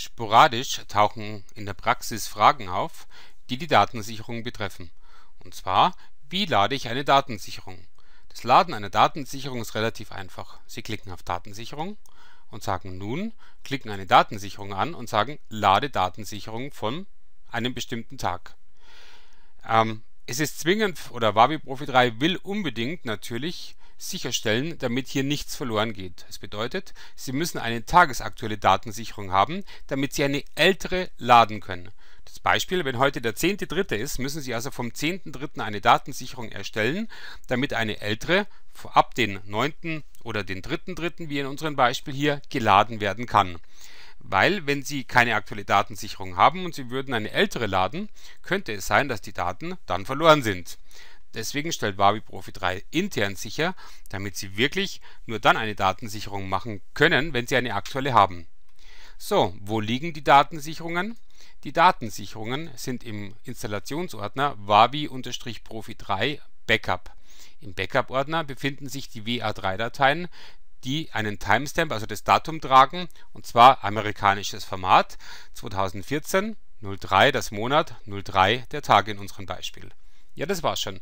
Sporadisch tauchen in der Praxis Fragen auf, die die Datensicherung betreffen. Und zwar: Wie lade ich eine Datensicherung? Das Laden einer Datensicherung ist relativ einfach. Sie klicken auf Datensicherung und sagen Nun, klicken eine Datensicherung an und sagen Lade Datensicherung von einem bestimmten Tag. Ähm, es ist zwingend oder Wavi Profi 3 will unbedingt natürlich sicherstellen, damit hier nichts verloren geht. Das bedeutet, Sie müssen eine tagesaktuelle Datensicherung haben, damit Sie eine ältere laden können. Das Beispiel, wenn heute der 10.3. ist, müssen Sie also vom 10.3. eine Datensicherung erstellen, damit eine ältere ab den 9. oder den 3.3. wie in unserem Beispiel hier geladen werden kann. Weil, wenn Sie keine aktuelle Datensicherung haben und Sie würden eine ältere laden, könnte es sein, dass die Daten dann verloren sind. Deswegen stellt Wavi Profi 3 intern sicher, damit Sie wirklich nur dann eine Datensicherung machen können, wenn Sie eine aktuelle haben. So, wo liegen die Datensicherungen? Die Datensicherungen sind im Installationsordner Wavi-Profi 3 Backup. Im Backup-Ordner befinden sich die WA3-Dateien, die einen Timestamp, also das Datum tragen, und zwar amerikanisches Format 2014 03 das Monat 03 der Tag in unserem Beispiel. Ja, das war's schon.